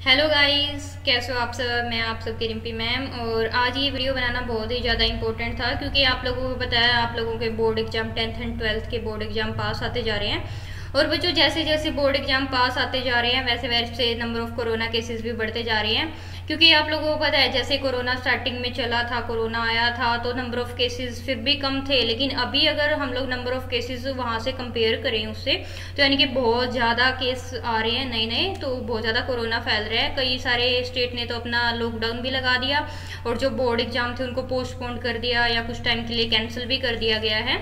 Hello guys कैसे हो आप सब? मैं आप सबकी रिम्पी मैम और आज ये वीडियो बनाना बहुत ही ज़्यादा इंपॉर्टेंट था क्योंकि आप लोगों को पता है, आप लोगों के board exam tenth and twelfth के बोर्ड एग्ज़ाम पास आते जा रहे हैं। और बच्चों जैसे जैसे बोर्ड एग्ज़ाम पास आते जा रहे हैं वैसे वैसे नंबर ऑफ़ कोरोना केसेस भी बढ़ते जा रहे हैं। क्योंकि आप लोगों को पता है, जैसे कोरोना स्टार्टिंग में चला था, कोरोना आया था तो नंबर ऑफ़ केसेस फिर भी कम थे, लेकिन अभी अगर हम लोग नंबर ऑफ़ केसेस वहाँ से कंपेयर करें उससे तो यानी कि बहुत ज़्यादा केस आ रहे हैं नए नए तो बहुत ज़्यादा कोरोना फैल रहा है। कई सारे स्टेट ने तो अपना लॉकडाउन भी लगा दिया और जो बोर्ड एग्ज़ाम थे उनको पोस्टपोन कर दिया या कुछ टाइम के लिए कैंसिल भी कर दिया गया है।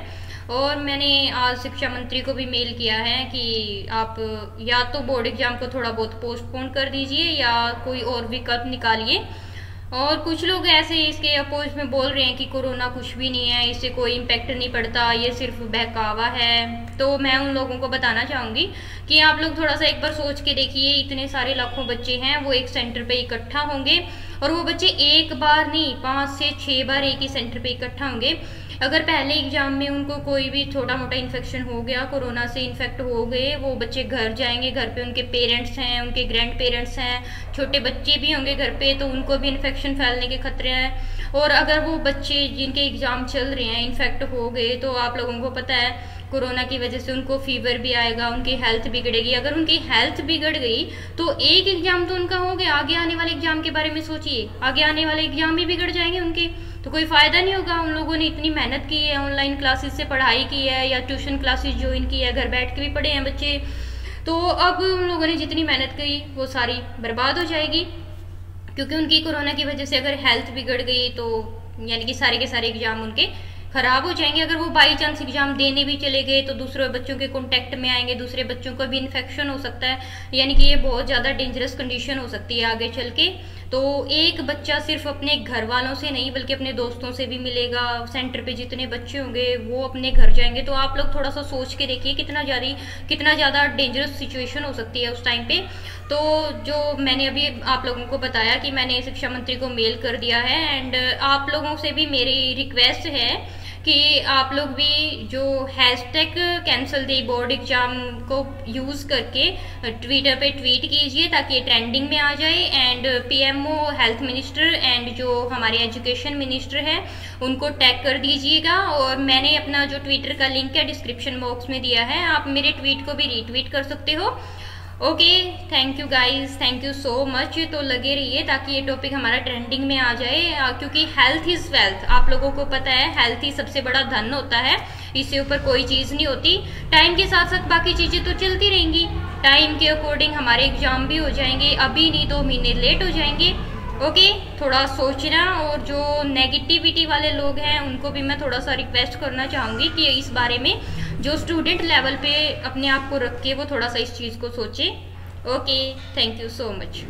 और मैंने आज शिक्षा मंत्री को भी मेल किया है कि आप या तो बोर्ड एग्ज़ाम को थोड़ा बहुत पोस्टपोन कर दीजिए या कोई और विकल्प निकालिए। और कुछ लोग ऐसे इसके अपोज में बोल रहे हैं कि कोरोना कुछ भी नहीं है, इससे कोई इम्पेक्ट नहीं पड़ता, ये सिर्फ़ बहकावा है। तो मैं उन लोगों को बताना चाहूँगी कि आप लोग थोड़ा सा एक बार सोच के देखिए, इतने सारे लाखों बच्चे हैं, वो एक सेंटर पे इकट्ठा होंगे। और वो बच्चे एक बार नहीं, पाँच से छह बार एक ही सेंटर पे इकट्ठा होंगे। अगर पहले एग्ज़ाम में उनको कोई भी छोटा मोटा इन्फेक्शन हो गया, कोरोना से इन्फेक्ट हो गए, वो बच्चे घर जाएँगे, घर पे उनके पेरेंट्स हैं, उनके ग्रैंड पेरेंट्स हैं, छोटे बच्चे भी होंगे घर पे तो उनको भी इन्फेक्शन फैलने के खतरे हैं। और अगर वो बच्चे जिनके एग्ज़ाम चल रहे हैं इन्फेक्ट हो गए तो आप लोगों को पता है कोरोना की वजह से उनको फीवर भी आएगा, उनकी हेल्थ बिगड़ेगी। अगर उनकी हेल्थ बिगड़ गई तो एक एग्ज़ाम तो उनका हो गया। आगे आने वाले एग्ज़ाम के बारे में सोचिए। आगे आने वाले एग्ज़ाम भी बिगड़ जाएँगे उनके। तो कोई फ़ायदा नहीं होगा। उन लोगों ने इतनी मेहनत की है ऑनलाइन क्लासेस से पढ़ाई की है, या ट्यूशन क्लासेस ज्वाइन की है, घर बैठ के भी पढ़े हैं बच्चे। तो अब उन लोगों ने जितनी मेहनत की, वो सारी बर्बाद हो जाएगी। क्योंकि उनकी कोरोना की वजह से अगर हेल्थ बिगड़ गई तो यानी कि सारे के सारे एग्ज़ाम उनके खराब हो जाएँगे, अगर वो बाई चांस एग्ज़ाम देने भी चले गए तो दूसरे बच्चों के कॉन्टेक्ट में आएँगे, दूसरे बच्चों को भी इन्फेक्शन हो सकता है, यानी कि ये बहुत ज़्यादा डेंजरस कंडीशन हो सकती है आगे चल के। तो एक बच्चा सिर्फ़ अपने घर वालों से नहीं, बल्कि अपने दोस्तों से भी मिलेगा सेंटर पे जितने बच्चे होंगे, वो अपने घर जाएँगे। तो आप लोग थोड़ा सा सोच के देखिए, कितना ज़्यादा कितना ज़्यादा डेंजरस सिचुएशन हो सकती है उस टाइम पे। तो जो मैंने अभी आप लोगों को बताया कि मैंने शिक्षा मंत्री को मेल कर दिया है एंड आप लोगों से भी मेरी रिक्वेस्ट है कि आप लोग भी जो hashtag cancel the board exam को यूज़ करके ट्विटर पे ट्वीट कीजिए ताकि ट्रेंडिंग में आ जाए and PMO health minister and जो हमारे एजुकेशन मिनिस्टर है, उनको टैग कर दीजिएगा और मैंने अपना जो ट्विटर का लिंक है डिस्क्रिप्शन बॉक्स में दिया है, आप मेरे ट्वीट को भी रीट्वीट कर सकते हो। Okay thank you guys thank you so much तो लगे रहिए ताकि ये टॉपिक हमारा ट्रेंडिंग में आ जाए क्योंकि हेल्थ इज़ वेल्थ आप लोगों को पता है हेल्थ ही सबसे बड़ा धन होता है, इससे ऊपर कोई चीज़ नहीं होती। टाइम के साथ साथ बाकी चीज़ें तो चलती रहेंगी। टाइम के अकॉर्डिंग हमारे एग्ज़ाम भी हो जाएँगे, अभी नहीं दो महीने लेट हो जाएँगे। ओके थोड़ा सोचना और जो नेगेटिविटी वाले लोग हैं, उनको भी मैं थोड़ा सा रिक्वेस्ट करना चाहूँगी कि इस बारे में जो स्टूडेंट लेवल पे अपने आप को रख के वो थोड़ा सा इस चीज़ को सोचे। Okay thank you so much